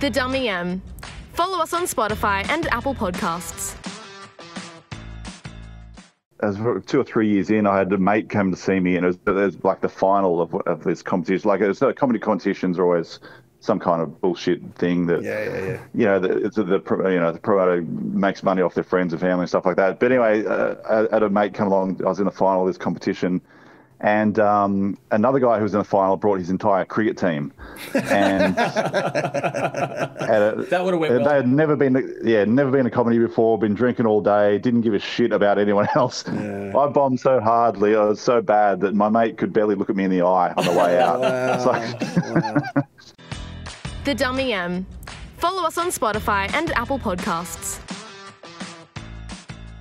The Dummy M. Follow us on Spotify and Apple Podcasts. As two or three years in, I had a mate come to see me, and it was, it was like the final of, of this competition. Like, it was, uh, comedy competitions are always some kind of bullshit thing that Yeah, yeah, yeah. you know the, it's the, the you know the promoter makes money off their friends and family and stuff like that. But anyway, uh, I had a mate come along. I was in the final of this competition, and um, another guy who was in the final brought his entire cricket team, and had a, That would've went uh, they had never been yeah never been to comedy before. Been drinking all day. Didn't give a shit about anyone else. I bombed so hardly. I was so bad that my mate could barely look at me in the eye on the way out. It's like, The Dummy M. Follow us on Spotify and Apple Podcasts.